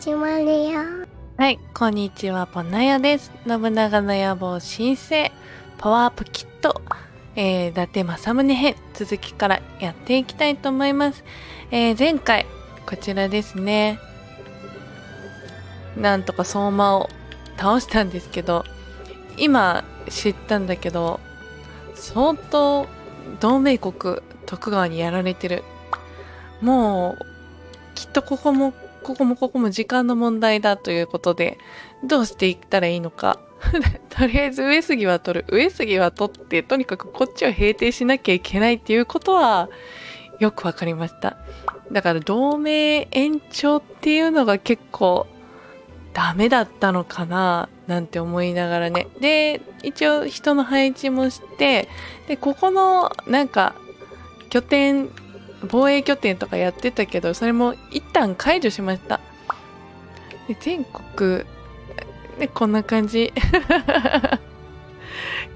始まるよ。はい、こんにちは、ポナヤです。信長の野望申請、パワーアップキット、えー、伊達政宗編、続きからやっていきたいと思います。えー、前回、こちらですね。なんとか相馬を倒したんですけど、今知ったんだけど、相当同盟国徳川にやられてる。もう、きっとここもここもここも時間の問題だということで、どうしていったらいいのか。とりあえず上杉は取る。上杉は取って、とにかくこっちを平定しなきゃいけないっていうことは、よくわかりました。だから同盟延長っていうのが結構ダメだったのかななんて思いながらね。で、一応人の配置もして、で、ここのなんか拠点防衛拠点とかやってたけどそれも一旦解除しました。で全国でこんな感じ。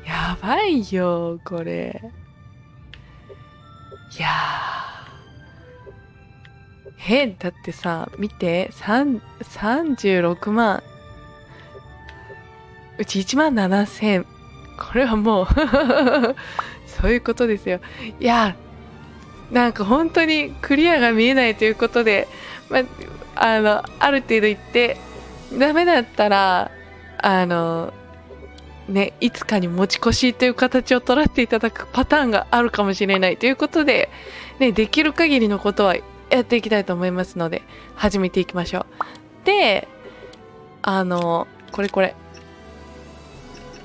やばいよこれ。いやー。えだってさ見て3 36万。うち1万7000これはもう そういうことですよ。いやなんか本当にクリアが見えないということで、まあ、あの、ある程度言って、ダメだったら、あの、ね、いつかに持ち越しという形を取らせていただくパターンがあるかもしれないということで、ね、できる限りのことはやっていきたいと思いますので、始めていきましょう。で、あの、これこれ。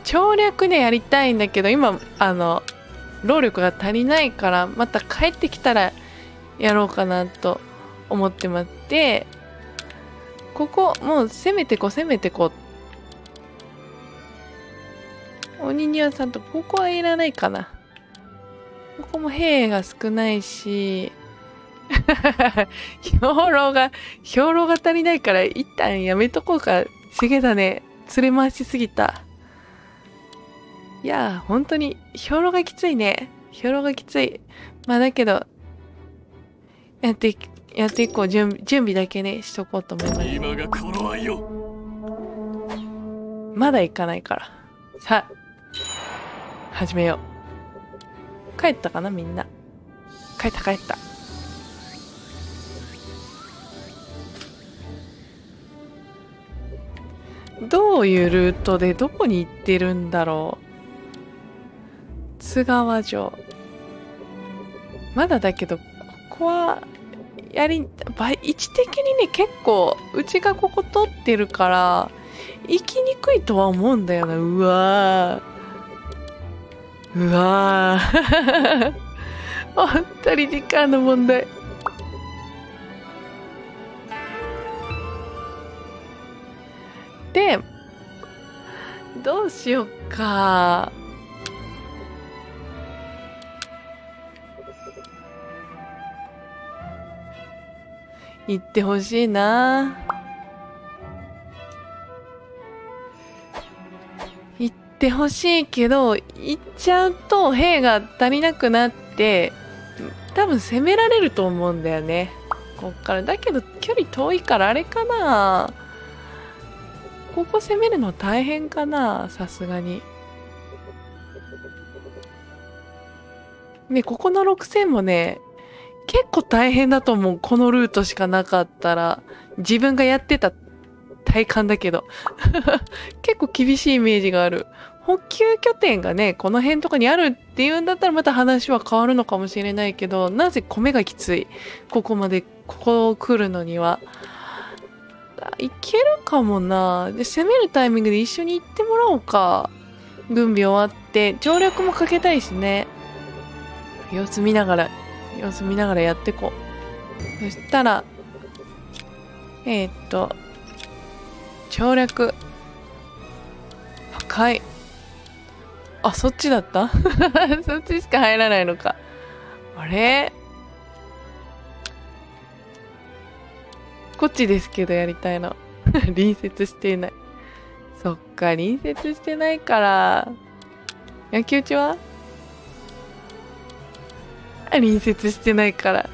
省略ね、やりたいんだけど、今、あの、労力が足りないからまた帰ってきたらやろうかなと思ってますでここもう攻めてこ攻めてこ鬼庭さんとここはいらないかな。ここも兵が少ないし 兵糧が兵糧が足りないから一旦やめとこうか。しげだね連れ回しすぎた。いやー、本当に、兵糧がきついね。兵糧がきつい。まあだけど、やってい、やっていこう。準備、準備だけね、しとこうと思います。今が頃合いよまだ行かないから。さあ、始めよう。帰ったかな、みんな。帰った帰った。どういうルートでどこに行ってるんだろう津川城。まだだけどここはやり位置的にね結構うちがここ取ってるから行きにくいとは思うんだよな。うわうわー。本当に時間の問題。でどうしよっか。行ってほしいな。行ってほしいけど行っちゃうと兵が足りなくなって多分攻められると思うんだよね。こっから。だけど距離遠いからあれかな。ここ攻めるの大変かなさすがに。ねここの6000もね結構大変だと思う。このルートしかなかったら。自分がやってた体感だけど。結構厳しいイメージがある。補給拠点がねこの辺とかにあるっていうんだったらまた話は変わるのかもしれないけどなぜ米がきつい？ここまでここを来るのには。いけるかもな。で攻めるタイミングで一緒に行ってもらおうか。軍備終わって条略もかけたいしね。様子見ながら。様子見ながらやってこう。そしたらえー、っと省略。破壊あそっちだった？そっちしか入らないのか。あれ？こっちですけどやりたいの。隣接していない。そっか隣接してないから。野球打ちは？隣接してないから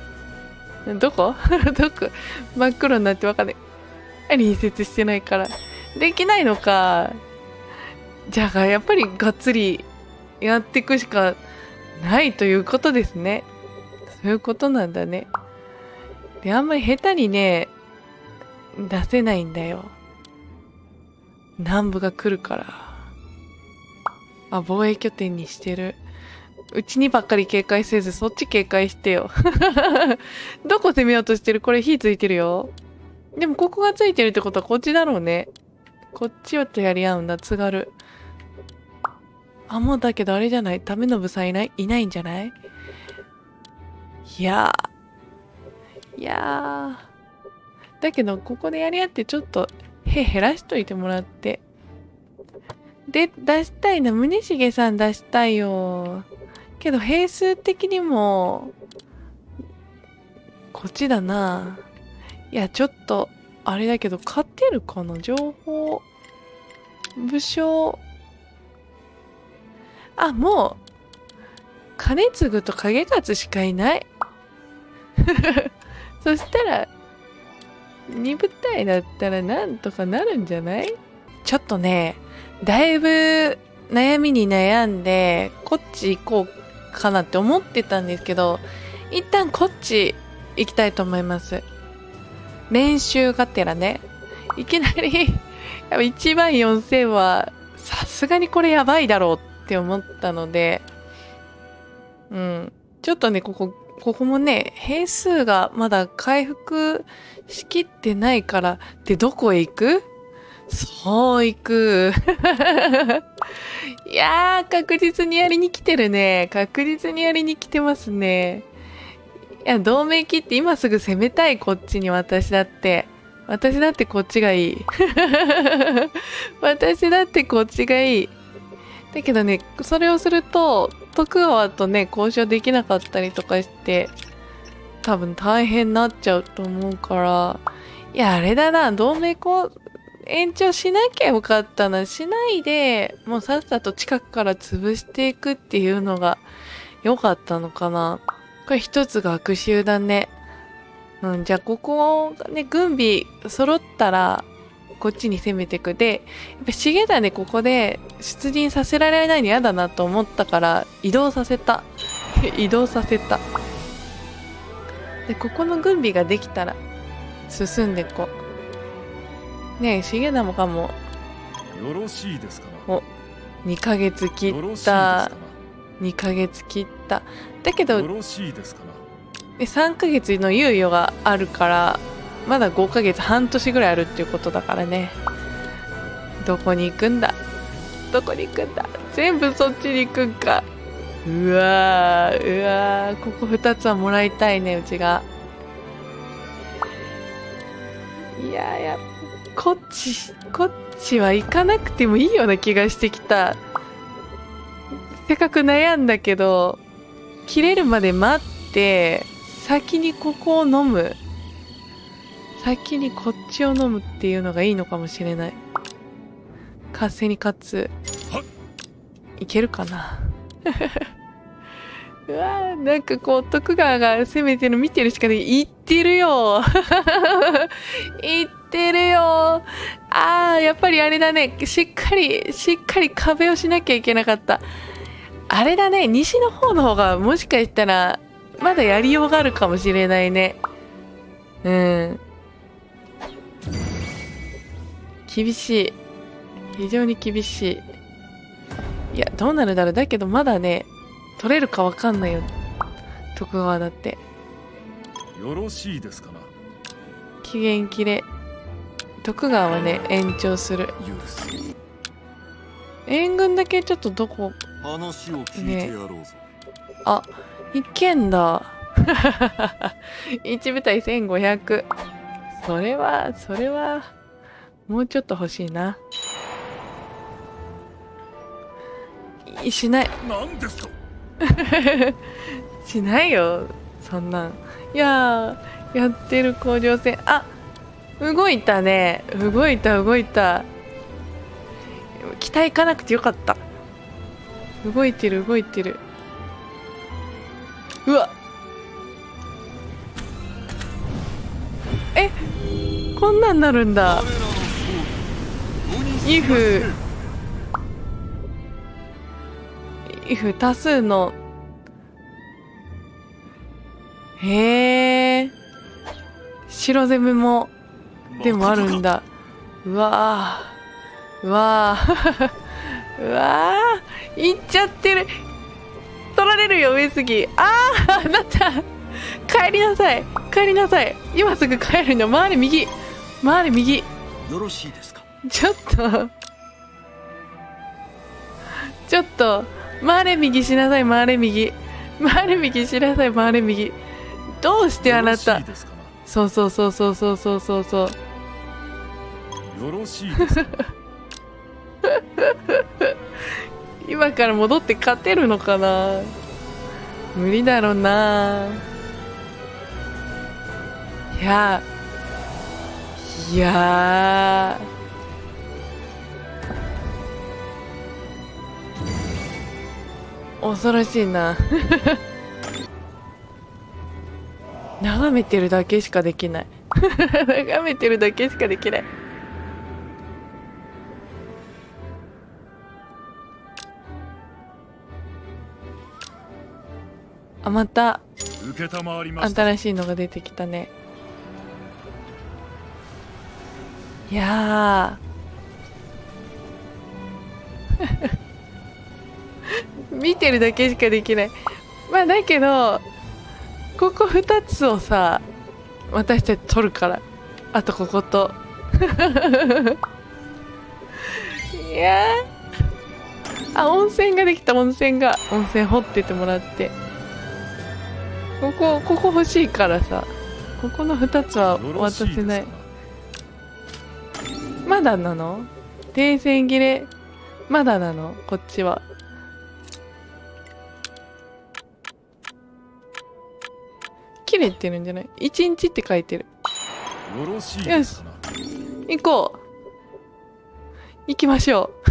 どこ？どこ？真っ黒になってわかんない隣接してないから。できないのか。じゃあ、やっぱりがっつりやっていくしかないということですね。そういうことなんだね。で、あんまり下手にね、出せないんだよ。南部が来るから。あ、防衛拠点にしてる。うちにばっかり警戒せず、そっち警戒してよ。どこ攻めようとしてる？これ火ついてるよ。でもここがついてるってことはこっちだろうね。こっちをとやり合うんだ、津軽。あ、もうだけどあれじゃない？ダメの部さんいない？いないんじゃない？いやー。いやー。だけど、ここでやり合ってちょっと、へ減らしといてもらって。で、出したいな。宗重さん出したいよ。けど、兵数的にも、こっちだな。いや、ちょっと、あれだけど、勝てるかな？情報、武将。あ、もう、金継と影勝しかいない。そしたら、2部隊だったらなんとかなるんじゃない？ちょっとね、だいぶ悩みに悩んで、こっち行こうかなって思ってたんですけど、一旦こっち行きたいと思います。練習がてらね。いきなり1万4000は、さすがにこれやばいだろうって思ったので、うん。ちょっとね、ここ、ここもね、兵数がまだ回復しきってないから、で、どこへ行く？そう行く。いやー、確実にやりに来てるね。確実にやりに来てますね。いや、同盟切って今すぐ攻めたい、こっちに私だって。私だってこっちがいい。私だってこっちがいい。だけどね、それをすると、徳川とね、交渉できなかったりとかして、多分大変になっちゃうと思うから、いや、あれだな、同盟こう、延長しなきゃよかったな。しないで、もうさっさと近くから潰していくっていうのが良かったのかな。これ一つ学習だね。うん、じゃあここがね、軍備揃ったら、こっちに攻めてくで、やっぱ重田ね、ここで出陣させられないの嫌だなと思ったから、移動させた。移動させた。で、ここの軍備ができたら、進んでこう。ねえ、重田もかも。よろしいですかお、2ヶ月切った。2ヶ月切った。だけど、よろしいですか3ヶ月の猶予があるから、まだ5ヶ月半年ぐらいあるっていうことだからね。どこに行くんだ？どこに行くんだ？全部そっちに行くんか。うわーうわーここ2つはもらいたいねうちが。いやいやこっちこっちは行かなくてもいいような気がしてきたせっかく悩んだけど切れるまで待って先にここを飲む先にこっちを飲むっていうのがいいのかもしれない。合戦に勝つ。いけるかな うわーなんかこう、徳川が攻めてるの見てるしかない。言ってるよ 言ってるよあー、やっぱりあれだね。しっかり、しっかり壁をしなきゃいけなかった。あれだね。西の方の方がもしかしたら、まだやりようがあるかもしれないね。うん。厳しい。非常に厳しい。いや、どうなるだろう。だけどまだね、取れるかわかんないよ。徳川だって。よろしいですかな。期限切れ。徳川はね、延長する。援軍だけちょっとどこ、話を聞いてやろうぞ。ね、あ、いけんだ。1部隊1500。それは、それは、もうちょっと欲しいな。しない。しないよ、そんなん。いややってる甲状腺。あ動いたね。動いた、動いた。北行かなくてよかった。動いてる、動いてる。うわえ？こんなんなるんだ我らの方鬼イフ多数のへえ白攻めもでもあるんだ。うわー。うわー。うわー。いっちゃってる。取られるよ上杉。あああなた。帰りなさい。帰りなさい。今すぐ帰るの。回れ右。回れ右。よろしいですか？ちょっと。ちょっと。回れ右しなさい回れ右。回れ右しなさい回れ右。どうしてあなよたそうそうそうそうそうそうそうそう。なよろしいです 今から戻って勝てるのかな？無理だろうな。いやいや。恐ろしいな。眺めてるだけしかできない。眺めてるだけしかできない。あまた。新しいのが出てきたね。いやー。見てるだけしかできない。まあだけどここ2つをさ私たち取るから。あとここと。いやー。あ温泉ができた温泉が。温泉掘っててもらってここここ欲しいからさ。ここの2つは渡せない。まだなの？停戦切れ？まだなの？こっちは。切れてるんじゃない ?1 日って書いてる。よし。いですかな行こう。行きましょう。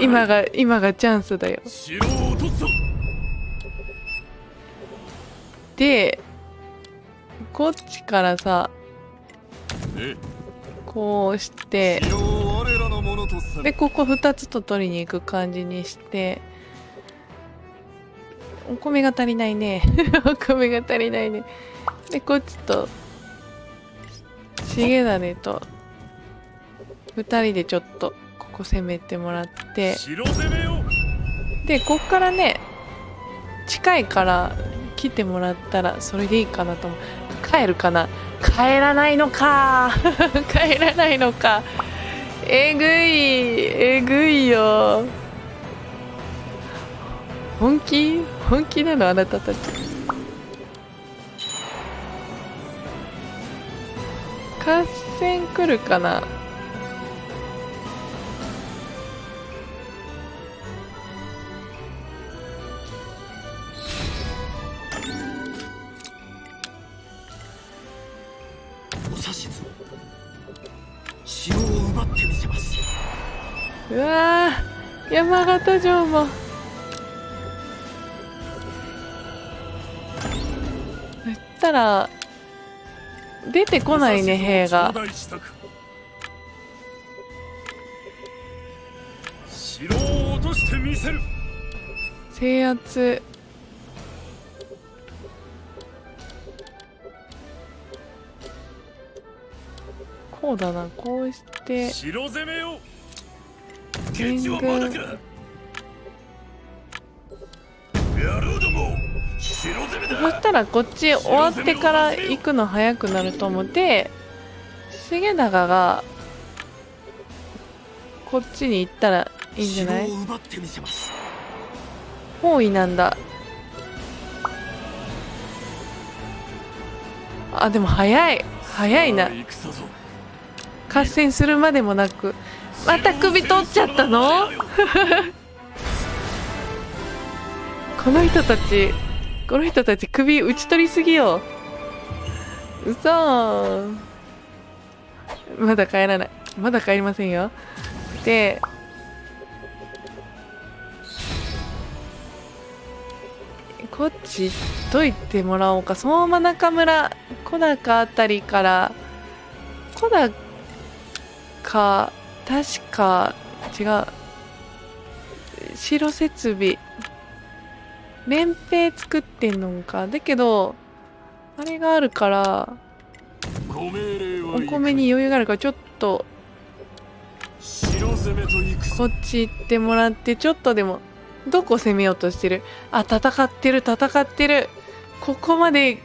今が今がチャンスだよ。でこっちからさえ？こうしてでここ2つと取りに行く感じにしてお米が足りないね。お米が足りないね。でこっちと重種と2人でちょっとここ攻めてもらって。城攻めよ。でこっからね近いから来てもらったらそれでいいかなと思う。帰るかな？帰らないのか。帰らないのか。えぐいえぐいよ。本気？本気なの？あなたたち。合戦来るかな？ー山形城もそしたら出てこないね兵が。城を落としてみせる。制圧。こうだなこうして。城攻めよ援ケそだ。したらこっち終わってから行くの早くなると思って重長がこっちに行ったらいいんじゃない？城を奪ってみせます包囲なんだ。あでも早い。早いな。合戦するまでもなく。また首取っちゃったの？この人たちこの人たち首打ち取りすぎよ。うそまだ帰らない。まだ帰りませんよ。でこっち行っといてもらおうか。相馬中村小高あたりから小高確か違う。城設備。連兵作ってんのか。だけどあれがあるからお米に余裕があるからちょっとこっち行ってもらってちょっとでもどこ攻めようとしてる？あ戦ってる戦ってる。ここまで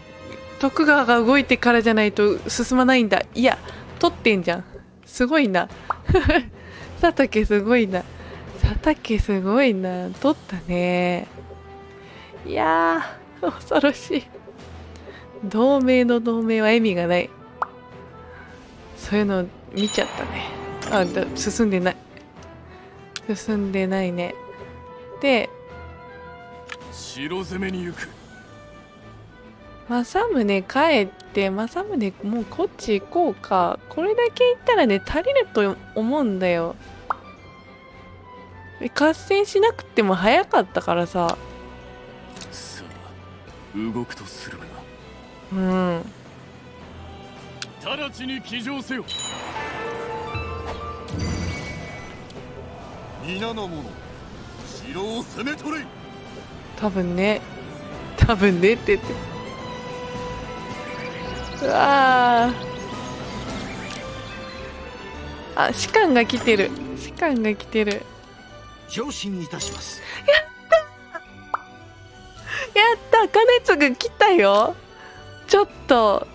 徳川が動いてからじゃないと進まないんだ。いや取ってんじゃん。すごいな。佐竹すごいな。佐竹すごいな。取ったね。いやー恐ろしい。同盟の同盟は意味がない。そういうの見ちゃったね。あだ進んでない。進んでないね。で城攻めに行く。政宗帰って政宗もうこっち行こうか。これだけ行ったらね足りると思うんだよ。合戦しなくても早かったからさ動くとするが。うん。直ちに騎乗せよ。皆の者城を攻め取れ。多分ね。多分ねって言って。うわー。あ士官が来てる。士官が来てる。上進いたします。やっった金継来たよ。ちょっと。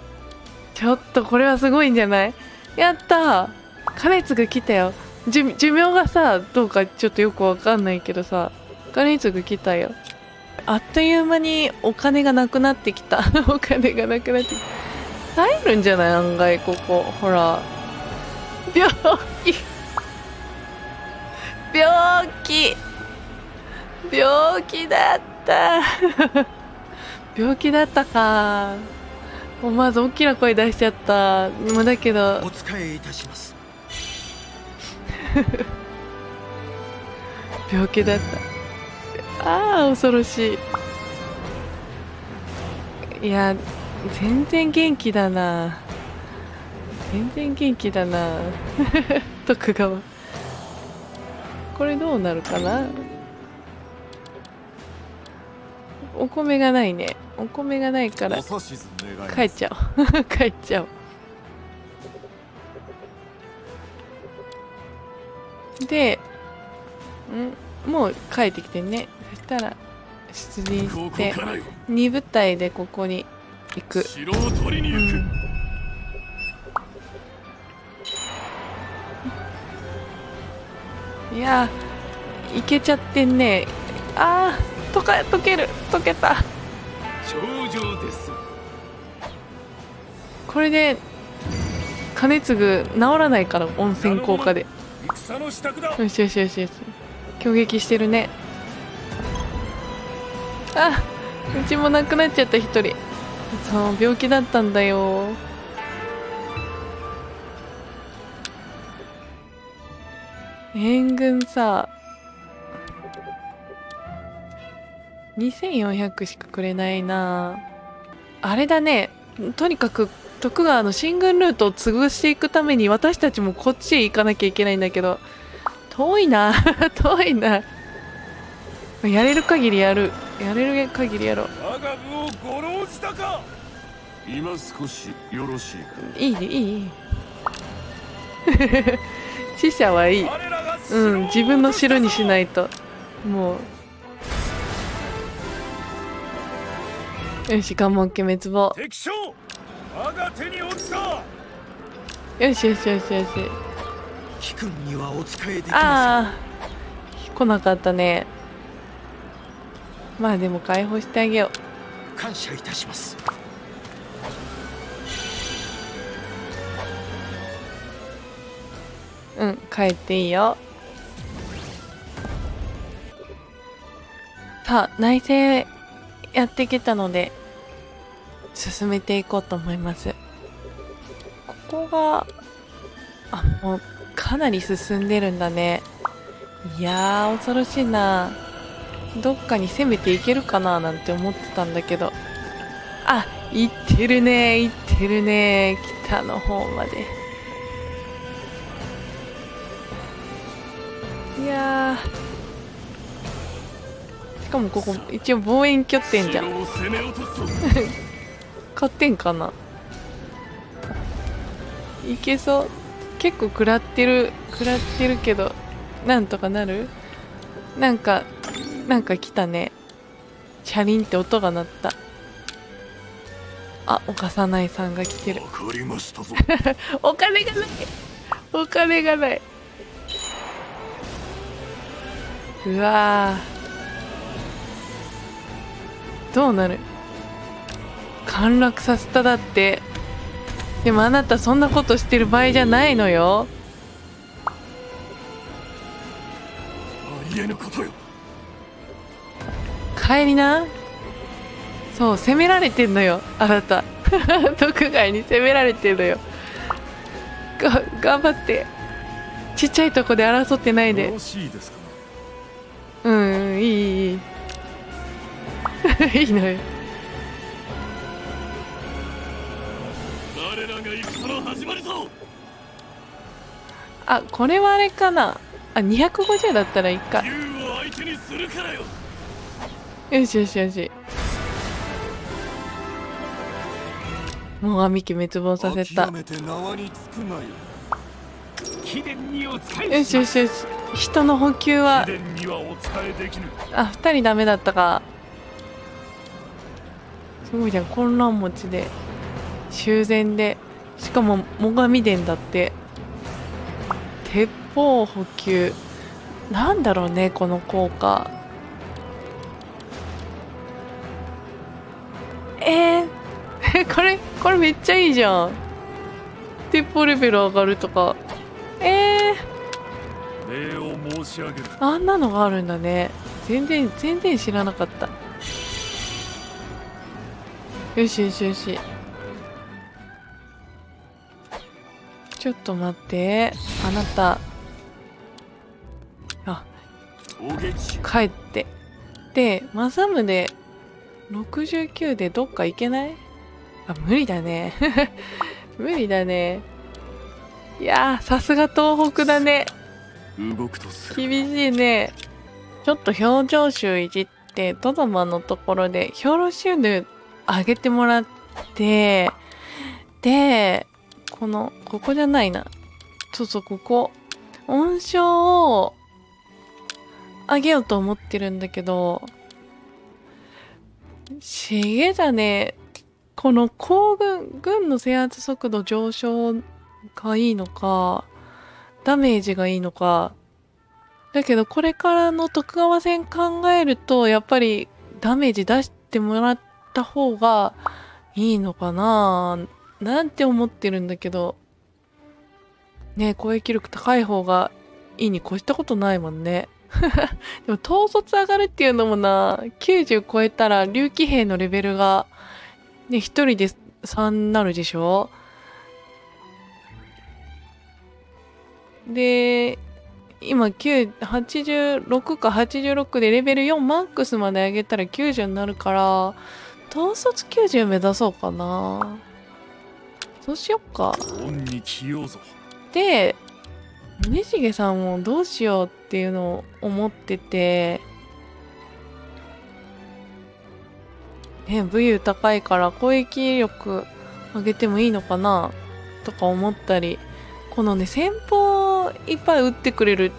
ちょっとこれはすごいんじゃない？やった。金継来たよ。寿寿命がさどうかちょっとよくわかんないけどさ。金継来たよ。あっという間にお金がなくなってきた。お金がなくなってきた。入るんじゃない？案外ここ。ほら。病気。病気。病気だった。病気だったか。思わず大きな声出しちゃった。でもだけど。お使いいたします。病気だった。ああ恐ろしい。いや全然元気だな。全然元気だな。徳川。これどうなるかな？お米がないね。お米がないから帰っちゃおう。帰っちゃおう。でん？もう帰ってきてね。そしたら出陣こしてこからよ。2部隊でここに行く。城を取りにう行く、ん。いやーいけちゃってんね。あー溶か溶ける溶けた。頂上ですこれで金継ぐ治らないから温泉効果で。よしよしよしよし。攻撃してるね。あうちもなくなっちゃった一人。そう病気だったんだよ。援軍さ2400しかくれないな。あれだね。とにかく徳川の進軍ルートを潰していくために私たちもこっちへ行かなきゃいけないんだけど。遠いな。遠いな。やれる限りやる。やれる限りやろう。我が部をごろうじたか。今少しよろしいか。いいねいい 死者はいい。うん自分の城にしないいと。もうよし関門家滅亡敵将我が手に落ちた。よしよしよしよし。貴君にはお仕えできまああ来なかったね。まあでも解放してあげよせん感謝いたします。ううん帰っていいよ。さあ内政やってきたので進めていこうと思います。ここがあもうかなり進んでるんだね。いやー恐ろしいな。どっかに攻めていけるかななんて思ってたんだけど。あ行ってるね行ってるね北の方まで。いやー。かもここ一応望遠拠点じゃん。勝ってんかな。いけそう。結構食らってる食らってるけどなんとかなる？なんかなんか来たね。チャリンって音が鳴った。あ岡さないさんが来てる。お金がない。お金がない。うわどうなる？陥落させただって。でもあなたそんなことしてる場合じゃないのよ。ありえぬことよ。帰りな。そう攻められてんのよ。あなた。毒外に攻められてんのよ。が頑張って。ちっちゃいとこで争ってないで。よろしいですか？うんうんいい いいのよ。我らが戦の始まりぞ。あこれはあれかな。あ250だったらいいか。よ。しよしよし。もうアミキ滅亡させた。よ。しよしよし人の補給は。あ二2人ダメだったか。すごいじゃん。混乱持ちで修繕でしかも最上殿だって鉄砲補給。なんだろうねこの効果。えー、これこれめっちゃいいじゃん。鉄砲レベル上がるとか。えー、礼を申し上げる。あんなのがあるんだね。全然全然知らなかったよしよしよし。ちょっと待って。あなた。あ。帰って。で政宗69でどっか行けない？あ無理だね。無理だね。いやーさすが東北だね。動くとする。厳しいね。ちょっと表情集いじってトドマのところで兵糧収入上げてもらってでこのここじゃないな。そうそうここ。温床をあげようと思ってるんだけど重ねこの行軍軍の制圧速度上昇がいいのかダメージがいいのか。だけどこれからの徳川戦考えるとやっぱりダメージ出してもらっった方がいいのかななんて思ってるんだけど。ね攻撃力高い方がいいに越したことないもんね。でも統率上がるっていうのもな90超えたら竜騎兵のレベルがね1人で3になるでしょ。で今9 86か86でレベル4マックスまで上げたら90になるから統率90目指そうかな。そうしよっか。恩に着ようぞ。で宗重さんもどうしようっていうのを思っててね武勇高いから攻撃力上げてもいいのかなとか思ったりこのね先方いっぱい打ってくれるっ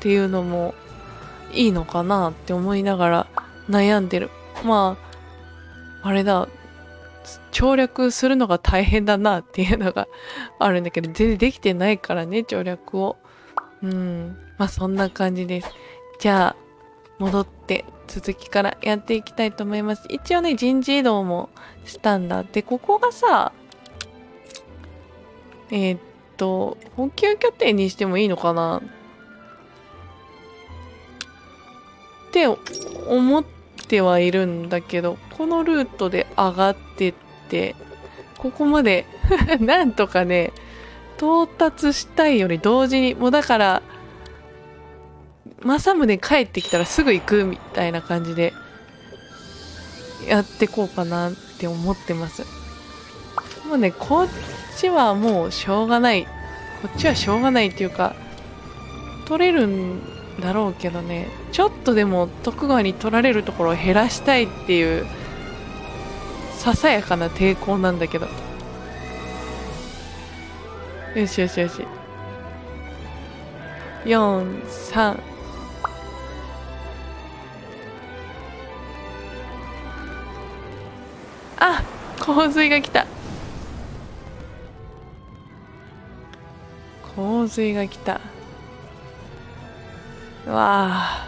ていうのもいいのかなって思いながら悩んでる。まああれだ。調略するのが大変だなっていうのがあるんだけど全然できてないからね調略を。うん。まあそんな感じです。じゃあ戻って続きからやっていきたいと思います。一応ね人事異動もしたんだ。でここがさえーっと補給拠点にしてもいいのかなって思っててはいるんだけどこのルートで上がってってここまで なんとかね到達したいより同時にもうだから政宗帰ってきたらすぐ行くみたいな感じでやってこうかなって思ってます。もうねこっちはもうしょうがない。こっちはしょうがないっていうか取れるんだろうけどね。ちょっとでも徳川に取られるところを減らしたいっていうささやかな抵抗なんだけど。よしよしよし。43あ洪水が来た。洪水が来た。うわあ。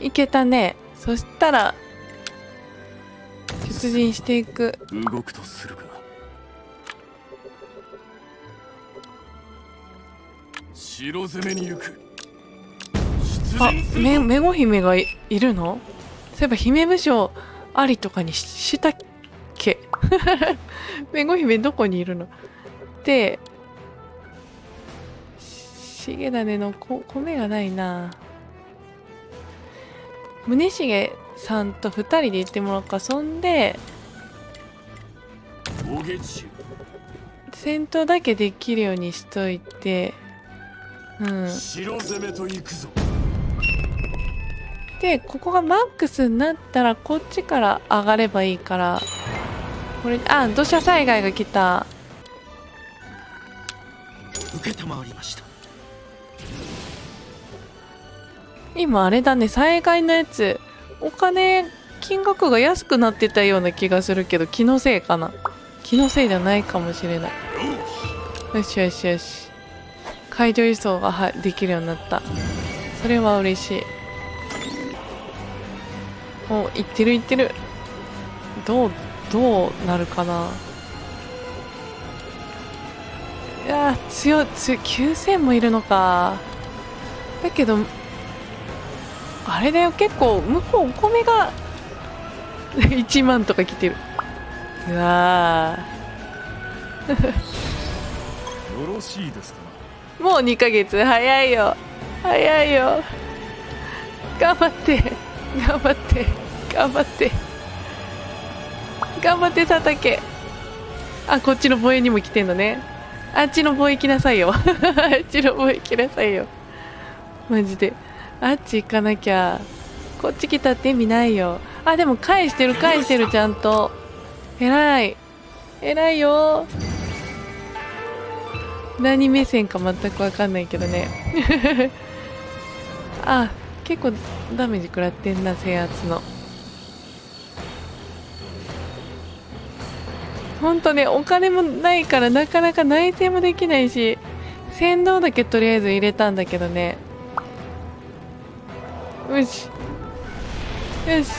いけたね。そしたら出陣していく。動くとするか城攻めに行く。出あめめご姫がいいるの？そういえば姫武将ありとかにししたっけ？めご姫どこにいるの。でし重種のこ米がないな。宗重さんと2人で行ってもらおうか。そんで戦闘だけできるようにしといて。うん。城攻めと行くぞ。でここがマックスになったらこっちから上がればいいからこれあ土砂災害が来た。承りました。今あれだね災害のやつ。お金金額が安くなってたような気がするけど気のせいかな。気のせいじゃないかもしれない。よしよしよし。解除輸送がはできるようになった。それは嬉しい。お行ってる行ってる。どう？どうなるかな。いやー強い強い9000もいるのか。だけどあれだよ結構向こうお米が 1万とか来てる。うわよろしいですか？ーもう2ヶ月。早いよ。早いよ。頑張って。頑張って。頑張って頑張って佐竹あこっちの防衛にも来てんのね。あっちの防衛来なさいよ。あっちの防衛来なさいよ。マジで。あっち行かなきゃ。こっち来たって意味ないよ。あでも返してる返してるちゃんと。偉い。偉いよ。何目線か全く分かんないけどね。あ結構ダメージ食らってんな制圧の。ほんとねお金もないからなかなか内政もできないし船頭だけとりあえず入れたんだけどね。よし。よし。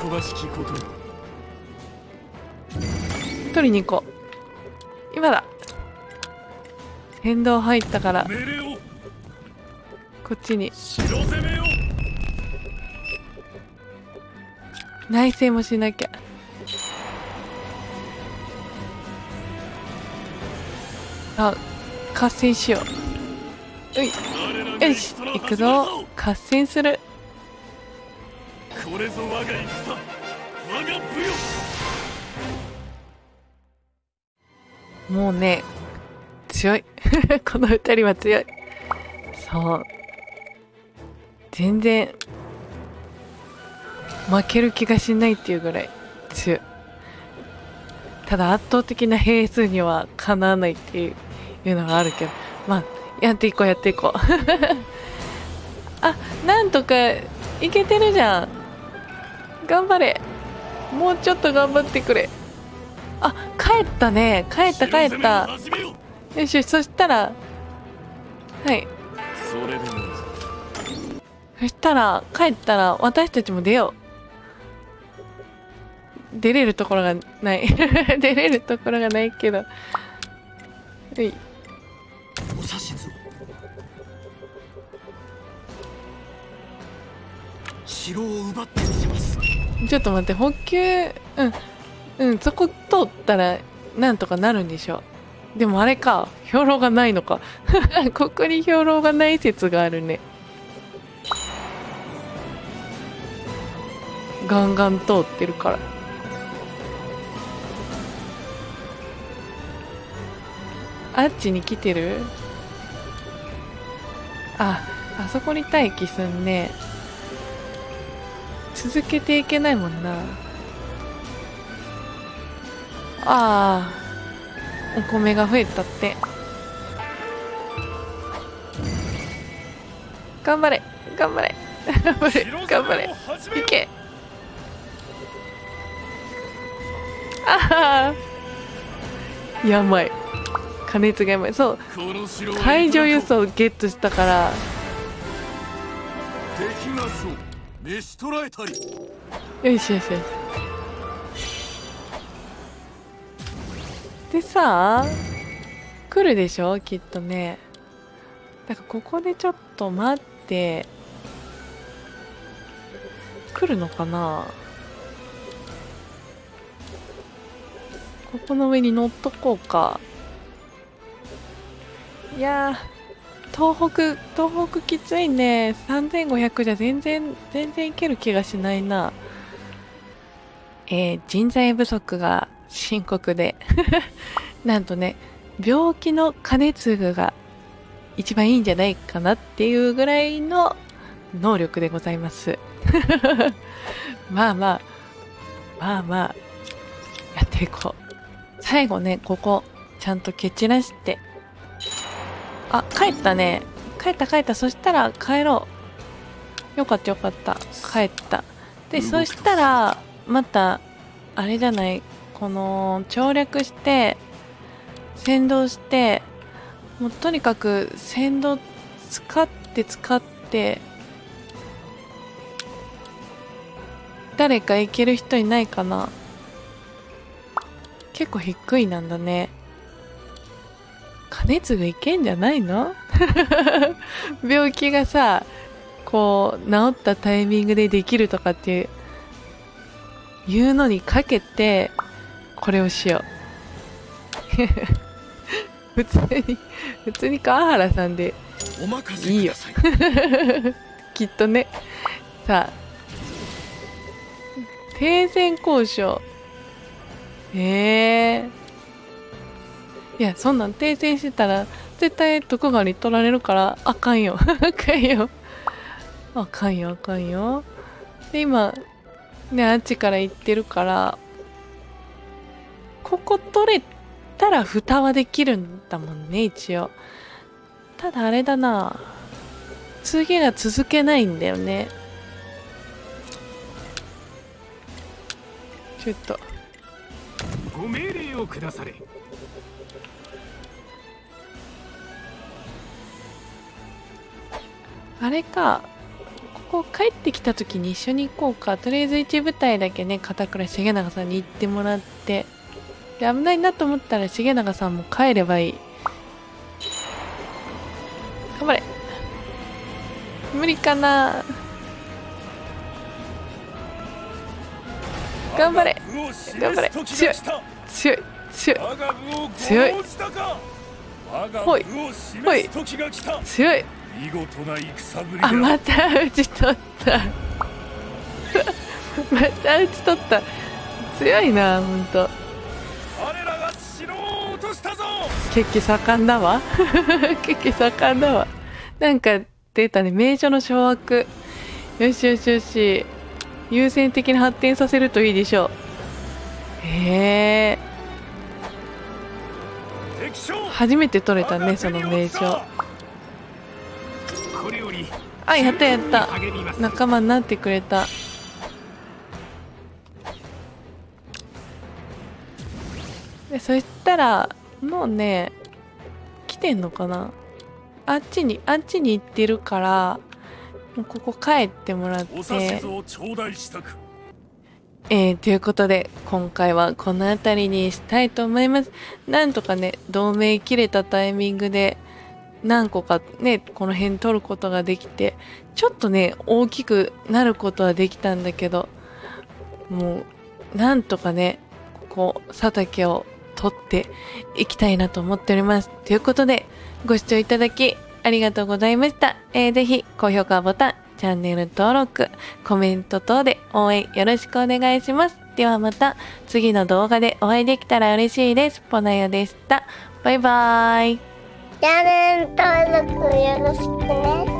喜ばしきこと。取りに行こう。今だ。船頭入ったから。こっちに。内政もしなきゃあ合戦しよう。うい。よし行くぞ。合戦する。これぞ我が戦。我が武よ。もうね強い。この二人は強い。そう。全然負ける気がしないっていうぐらい強い。ただ圧倒的な兵数にはかなわないっていういうのがあるけどまあやっていこうやっていこう。あなんとかいけてるじゃん。頑張れ。もうちょっと頑張ってくれ。あ帰ったね。帰った帰った。よしそしたらはい。そしたら帰ったら私たちも出よう。出れるところがない。出れるところがないけど。はい。城を奪ってみせます。ちょっと待って補給うん。うんそこ通ったらなんとかなるんでしょう。でもあれか兵糧がないのか。ここに兵糧がない説があるね。ガンガン通ってるから。あっちに来てる？ああそこに待機すんね。続けていけないもんな。ああお米が増えたって。頑張れ。頑張れ。頑張れ。頑張れ。いけ。ああやばい。加熱がやばい。そう。海上輸送ゲットしたから。う召し捕らえたり。よしよしよし。でさあ来るでしょ？きっとね。だからここでちょっと待って。来るのかな？ここの上に乗っとこうか。いやー東北東北きついね。3500じゃ全然全然いける気がしないな。えー人材不足が深刻で。なんとね病気の加熱具が一番いいんじゃないかなっていうぐらいの能力でございます。まあまあまあまあやっていこう。最後ねここちゃんと蹴散らして。あ帰ったね。帰った帰った。そしたら帰ろう。よかったよかった。帰った。でそしたらまたあれじゃない。この調略して先導してもうとにかく先導使って使って誰か行ける人いないかな。結構低いなんだね加熱がいけんじゃないの？病気がさこう治ったタイミングでできるとかっていういうのにかけてこれをしよう。普通に普通に川原さんでお任せください。きっとね。さあ停戦交渉。ええいやそんなん停戦してたら絶対徳川に取られるから あかんよ。あかんよ。あかんよあかんよ。で今ねあっちから行ってるからここ取れたら蓋はできるんだもんね一応。ただあれだな。次が続けないんだよね。ちょっと。ご命令を下され。あれかここ帰ってきた時に一緒に行こうか。とりあえず一部隊だけね片倉重永さんに行ってもらって。で危ないなと思ったら重永さんも帰ればいい。頑張れ。無理かな。頑張れ。頑張れ。強い。強い。強い。強い。ほい部を示す時が来た。強い見事な戦ぶりだ。あまた打ち取った。また打ち取った。強いなほんと我らが城を落としたぞ。血気盛んだわ。血気盛んだわ。なんか出たね名所の掌握。よしよしよし。優先的に発展させるといいでしょう。へえ。初めて取れたねその名所あやったやった。仲間になってくれた。でそしたらもうね来てんのかな。あっちにあっちに行ってるからもうここ帰ってもらって。えー、ということで今回はこの辺りにしたいと思います。なんとかね同盟切れたタイミングで何個かねこの辺取ることができてちょっとね大きくなることはできたんだけどもうなんとかねここ佐竹を取っていきたいなと思っております。ということでご視聴いただきありがとうございました、えーぜひ高評価ボタンチャンネル登録コメント等で応援よろしくお願いします。ではまた次の動画でお会いできたら嬉しいです。ポナヨでした。バイバーイ。チャンネル登録よろしくね。